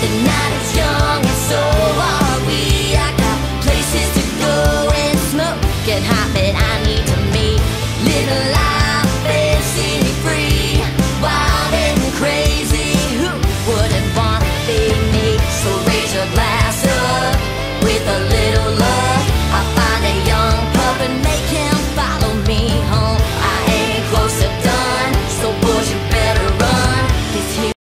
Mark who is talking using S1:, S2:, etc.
S1: The not as young and so